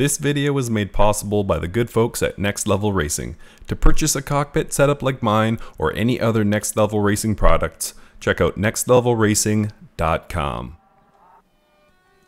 This video was made possible by the good folks at Next Level Racing. To purchase a cockpit setup like mine or any other Next Level Racing products, check out nextlevelracing.com.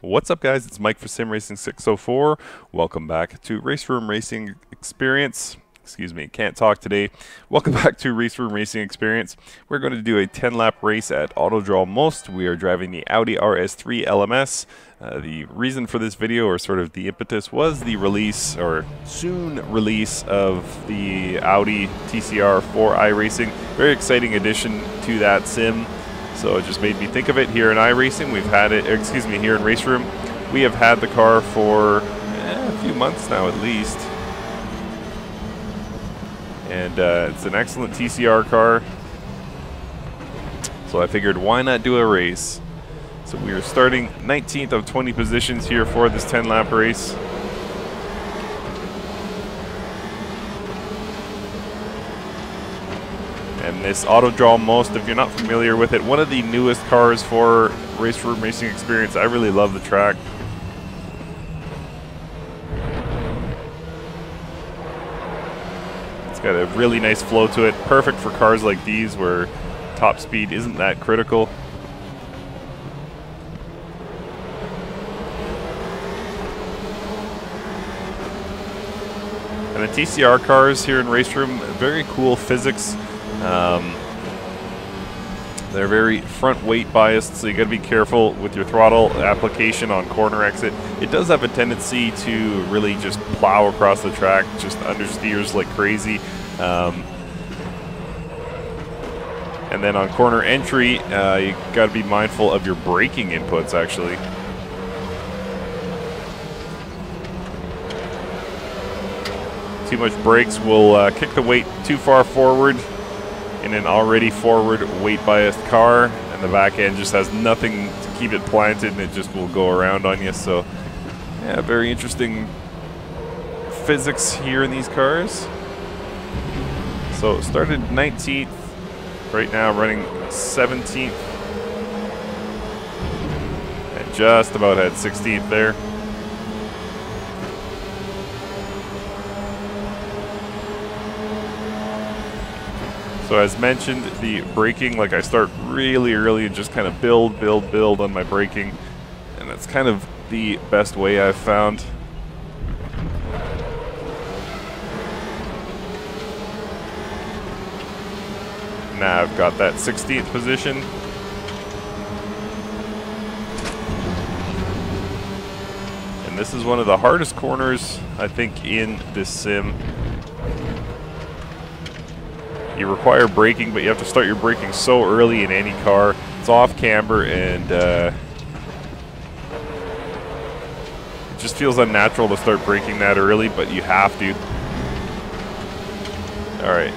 What's up guys, it's Mike for Sim Racing 604. Welcome back to RaceRoom Racing Experience excuse me, can't talk today. Welcome back to RaceRoom Racing Experience. We're going to do a 10 lap race at Autodrom Most. We are driving the Audi RS3 LMS. Uh, the reason for this video, or sort of the impetus, was the release, or soon release, of the Audi TCR for iRacing. Very exciting addition to that sim. So it just made me think of it here in iRacing. We've had it, excuse me, here in RaceRoom. We have had the car for eh, a few months now at least and uh, it's an excellent TCR car. So I figured why not do a race? So we are starting 19th of 20 positions here for this 10 lap race. And this Autodrom Most, if you're not familiar with it, one of the newest cars for RaceRoom Racing Experience. I really love the track. It's got a really nice flow to it. Perfect for cars like these where top speed isn't that critical. And the TCR cars here in RaceRoom, very cool physics. Um, they're very front weight biased, so you got to be careful with your throttle application on corner exit. It does have a tendency to really just plow across the track, just understeers like crazy. Um, and then on corner entry, uh, you got to be mindful of your braking inputs actually. Too much brakes will uh, kick the weight too far forward in an already forward weight biased car and the back end just has nothing to keep it planted and it just will go around on you. So yeah very interesting physics here in these cars. So started 19th right now running 17th and just about had 16th there So as mentioned, the braking, like I start really early and just kind of build, build, build on my braking. And that's kind of the best way I've found. Now I've got that 16th position. And this is one of the hardest corners, I think, in this sim. You require braking, but you have to start your braking so early in any car. It's off camber and uh, it just feels unnatural to start braking that early, but you have to. All right,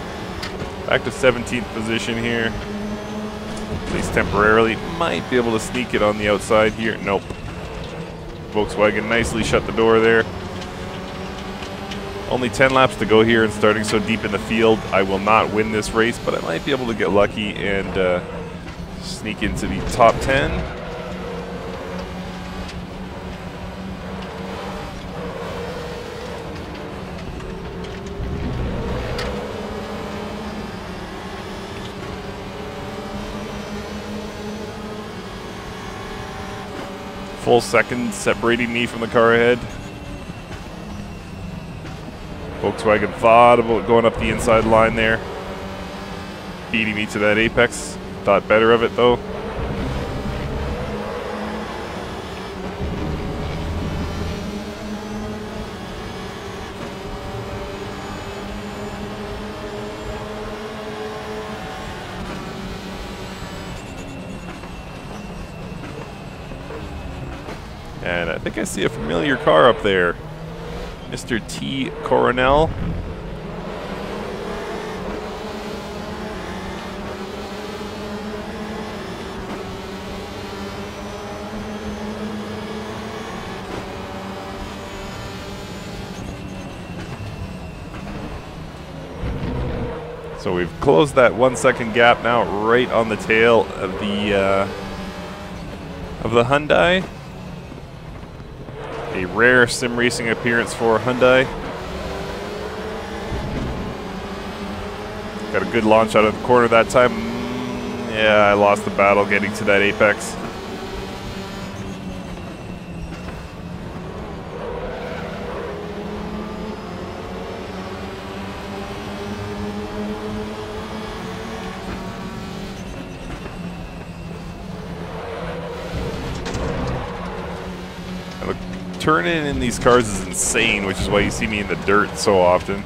back to 17th position here. At least temporarily. Might be able to sneak it on the outside here. Nope. Volkswagen nicely shut the door there. Only 10 laps to go here and starting so deep in the field. I will not win this race, but I might be able to get lucky and uh, sneak into the top 10. Full second separating me from the car ahead. Volkswagen thought about going up the inside line there. Beating me to that apex. Thought better of it though. And I think I see a familiar car up there. Mr. T. Coronel. So we've closed that one second gap now right on the tail of the uh, of the Hyundai. A rare sim racing appearance for Hyundai. Got a good launch out of the corner that time. Mm, yeah, I lost the battle getting to that apex. Turning in these cars is insane, which is why you see me in the dirt so often.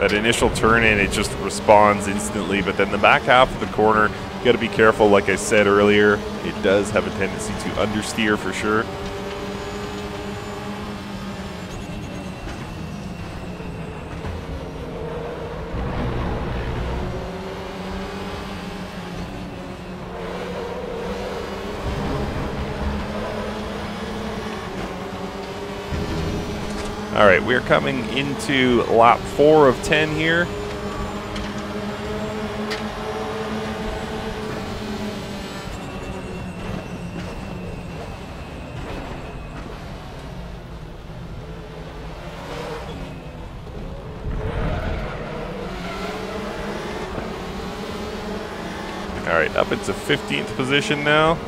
That initial turn in, it just responds instantly, but then the back half of the corner, you gotta be careful, like I said earlier, it does have a tendency to understeer for sure. All right, we're coming into lap four of 10 here. All right, up into 15th position now.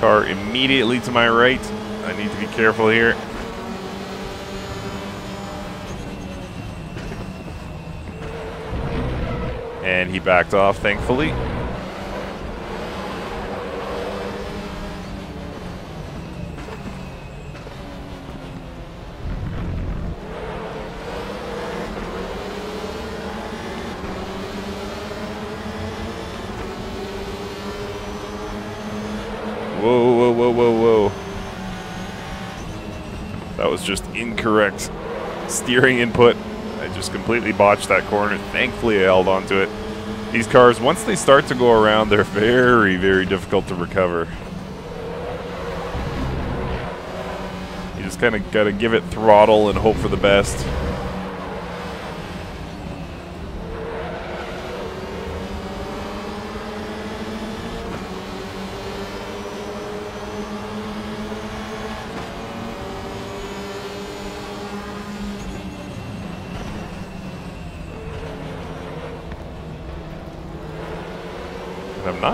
Car immediately to my right. I need to be careful here. And he backed off, thankfully. Whoa, whoa, whoa, whoa, whoa. That was just incorrect steering input. Just completely botched that corner. Thankfully, I held onto it. These cars, once they start to go around, they're very, very difficult to recover. You just kind of got to give it throttle and hope for the best.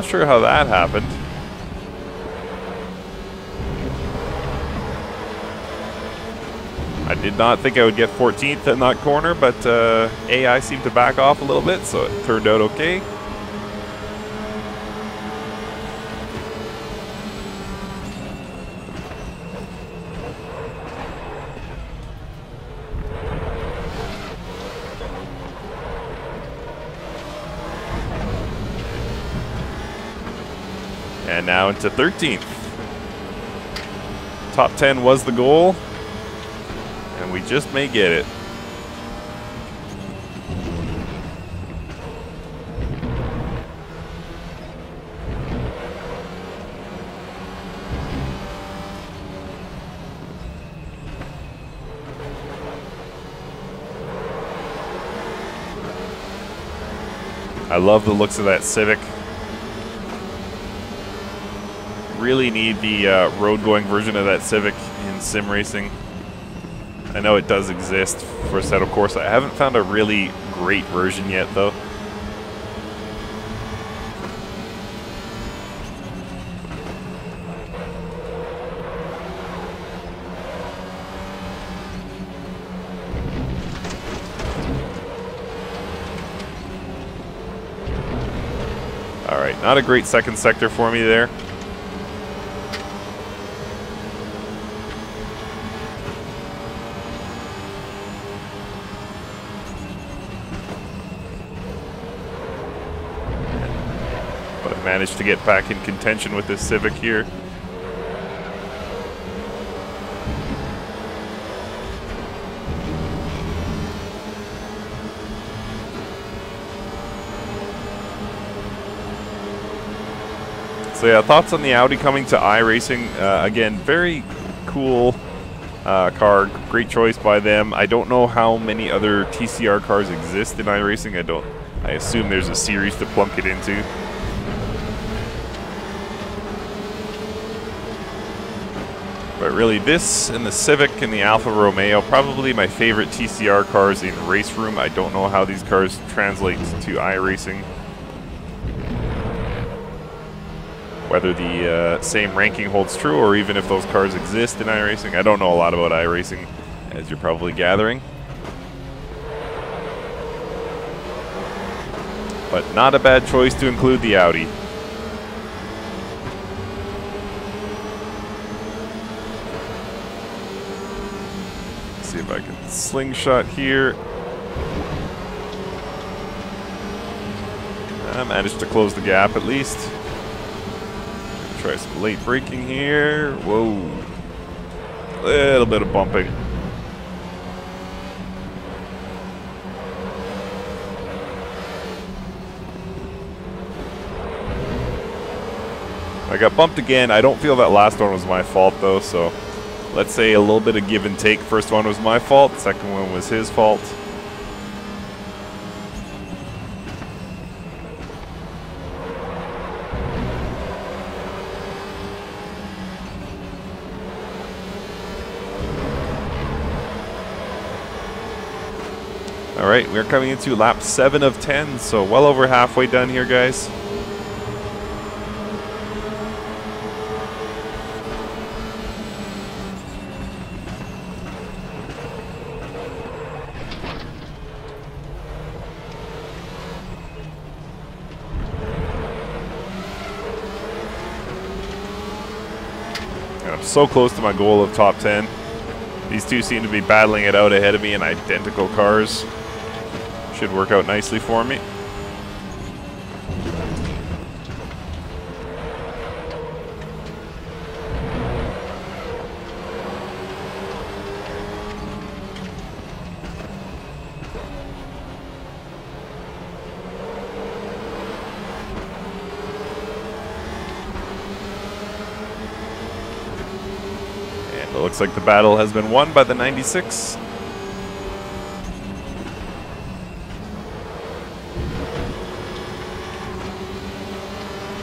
Sure how that happened. I did not think I would get 14th in that corner, but uh, AI seemed to back off a little bit, so it turned out okay. And now into 13th. Top 10 was the goal. And we just may get it. I love the looks of that Civic. Really need the uh, road-going version of that Civic in sim racing. I know it does exist for Assetto Corsa. I haven't found a really great version yet, though. All right, not a great second sector for me there. Managed to get back in contention with this Civic here. So yeah, thoughts on the Audi coming to iRacing? Uh, again, very cool uh, car, great choice by them. I don't know how many other TCR cars exist in iRacing. I don't. I assume there's a series to plunk it into. Really. This and the Civic and the Alfa Romeo, probably my favorite TCR cars in RaceRoom. I don't know how these cars translate to iRacing. Whether the uh, same ranking holds true or even if those cars exist in iRacing. I don't know a lot about iRacing, as you're probably gathering. But not a bad choice to include the Audi. see if I can slingshot here. I managed to close the gap at least. Try some late braking here. Whoa. Little bit of bumping. I got bumped again. I don't feel that last one was my fault though, so let's say a little bit of give and take. First one was my fault, second one was his fault. All right, we're coming into lap 7 of 10, so well over halfway done here, guys. So close to my goal of top 10. These two seem to be battling it out ahead of me in identical cars. Should work out nicely for me. Looks like the battle has been won by the 96.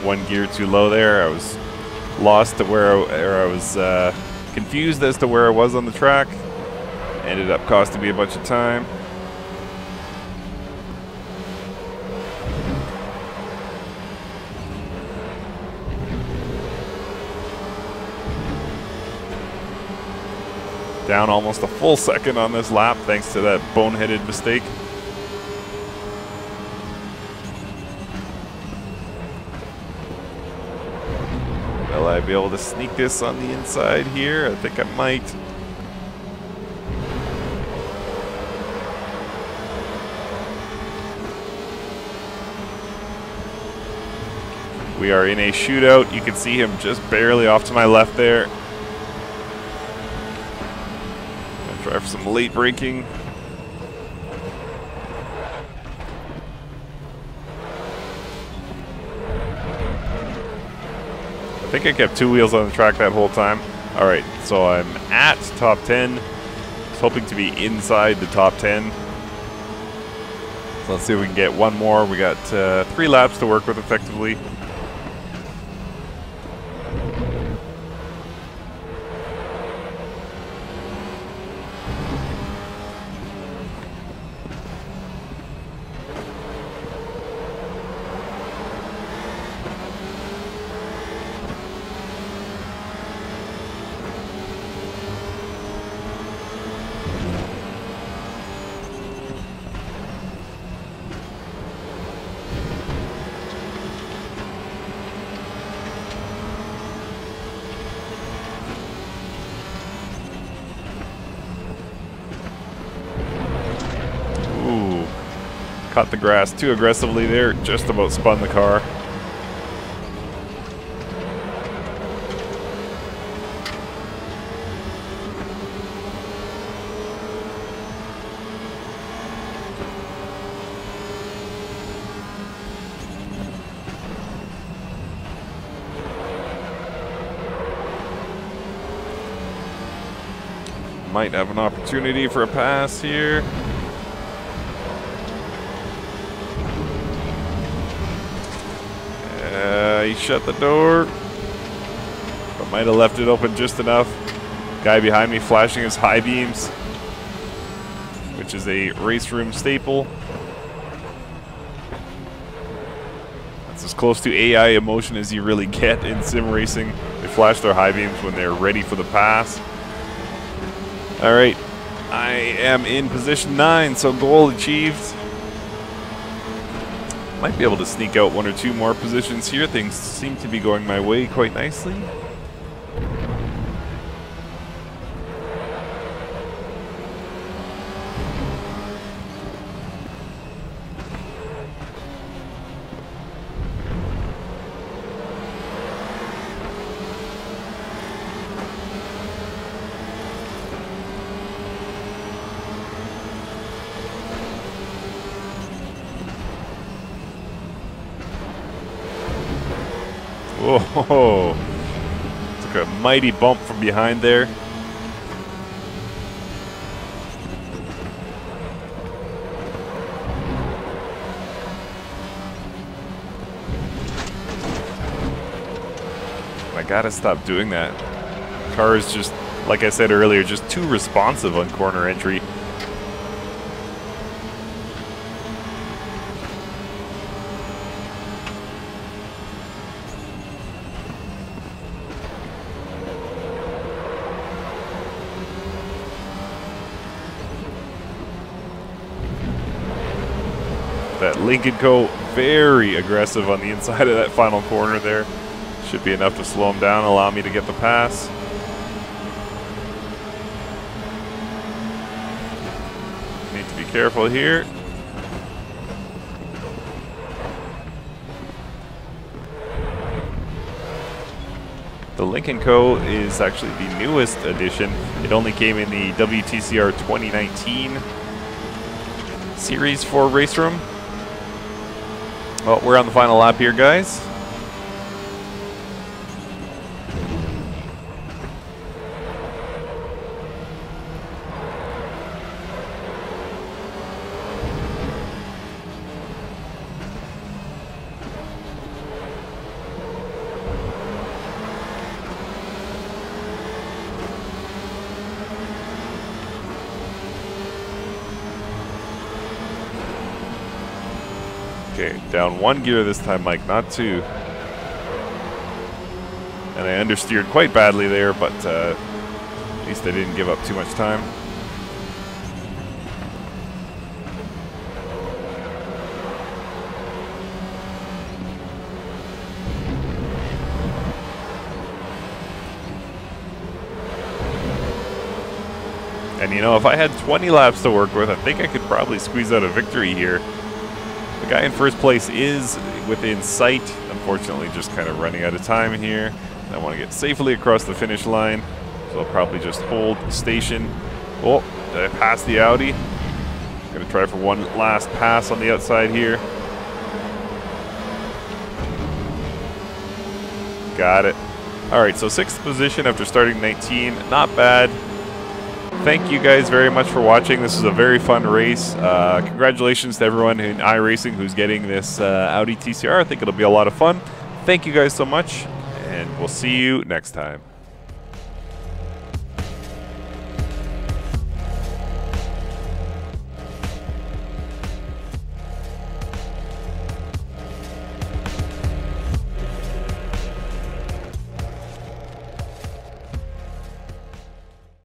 One gear too low there. I was lost to where I, where I was uh, confused as to where I was on the track. Ended up costing me a bunch of time. Down almost a full second on this lap thanks to that boneheaded mistake. Will I be able to sneak this on the inside here? I think I might. We are in a shootout. You can see him just barely off to my left there. Try for some late braking. I think I kept two wheels on the track that whole time. All right, so I'm at top 10. Was hoping to be inside the top 10. So let's see if we can get one more. We got uh, three laps to work with effectively. Cut the grass too aggressively there, just about spun the car. Might have an opportunity for a pass here. He shut the door. But might have left it open just enough. Guy behind me flashing his high beams, which is a RaceRoom staple. That's as close to AI emotion as you really get in sim racing. They flash their high beams when they're ready for the pass. All right, I am in position nine, so goal achieved. Might be able to sneak out one or two more positions here. Things seem to be going my way quite nicely. Whoa. Took a mighty bump from behind there. I gotta stop doing that. Car is just, like I said earlier, just too responsive on corner entry. That Lynk & Co very aggressive on the inside of that final corner there. Should be enough to slow him down, allow me to get the pass. Need to be careful here. The Lynk & Co is actually the newest edition. It only came in the WTCR 2019 series for RaceRoom. Well, we're on the final lap here, guys. Okay, down one gear this time, Mike, not two. And I understeered quite badly there, but uh, at least I didn't give up too much time. And you know, if I had 20 laps to work with, I think I could probably squeeze out a victory here. The guy in first place is within sight. Unfortunately, just kind of running out of time here. I want to get safely across the finish line, so I'll probably just hold station. Oh, did I pass the Audi? Gonna try for one last pass on the outside here. Got it. All right, so sixth position after starting 19. Not bad. Thank you guys very much for watching. This is a very fun race. Uh, congratulations to everyone in iRacing who's getting this uh, Audi TCR. I think it'll be a lot of fun. Thank you guys so much, and we'll see you next time.